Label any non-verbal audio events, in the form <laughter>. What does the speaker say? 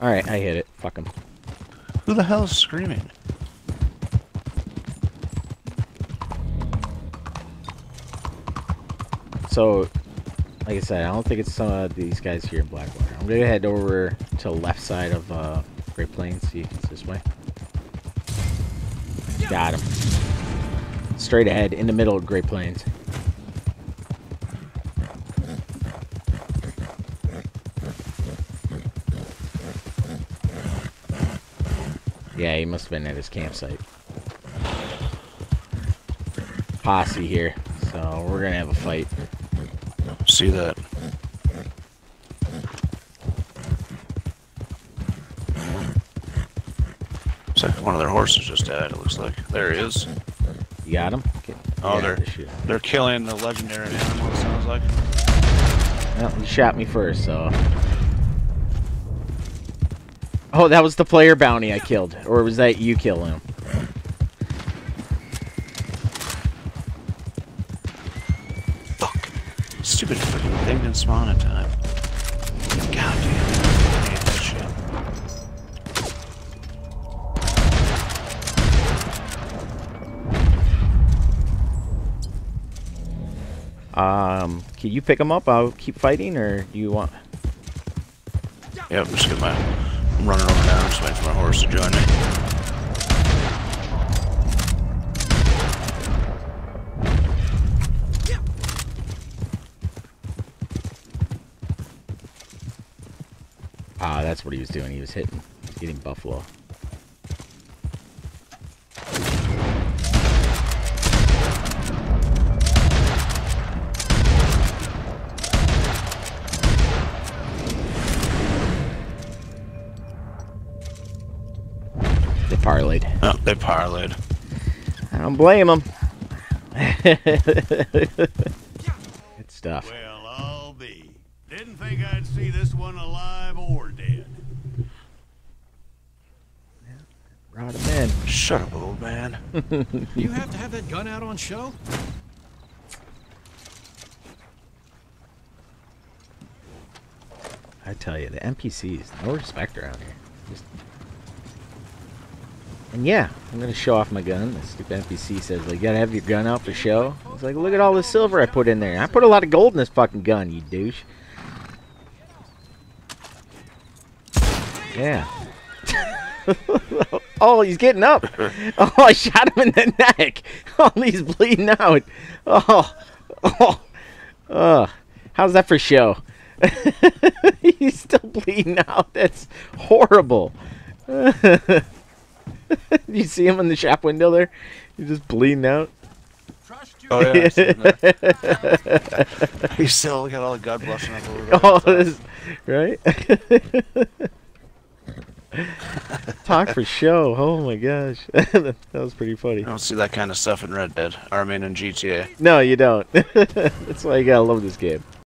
Alright, I hit it. Fuck him. Who the hell is screaming? So, like I said, I don't think it's some of these guys here in Blackwater. I'm gonna head over to the left side of uh, Great Plains. See if it's this way. Got him. Straight ahead, in the middle of Great Plains. Yeah, he must have been at his campsite. Posse here, so we're gonna have a fight. See that? So one of their horses just died. It looks like. There he is. You got him? Get, Oh, get they're out of they're killing the legendary animal. It sounds like. Well, he shot me first, so. Oh, that was the player bounty I killed, or was that you killing him? Fuck. Stupid fucking thing didn't spawn in time. God damn it. I hate that shit. Um, can you pick him up? I'll keep fighting, or do you want? Yep, just get my. I'm running over now. Just waiting for my horse to join me. Ah, that's what he was doing. He was hitting, getting buffalo. They parlayed. Oh, they parlayed. I don't blame them. <laughs> Good stuff. Well, I'll be. Didn't think I'd see this one alive or dead. Brought him in. Shut up, old man. <laughs> You have to have that gun out on show? I tell you, the NPCs, no respect around here. Just... And yeah, I'm gonna show off my gun. The stupid NPC says, like, you gotta have your gun out for show. It's like, look at all the silver I put in there. I put a lot of gold in this fucking gun, you douche. Yeah. <laughs> oh, he's getting up. <laughs> Oh, I shot him in the neck. <laughs> Oh, he's bleeding out. Oh, oh, oh. How's that for show? he's still bleeding out. That's horrible. <laughs> you see him in the shop window there? He's just bleeding out. Oh yeah. I've seen that. <laughs> He's still got all the blood blushing up over. Oh, this, right? <laughs> Talk for show. Oh my gosh, that was pretty funny. I don't see that kind of stuff in Red Dead. Or I mean in GTA. No, you don't. That's why you gotta love this game.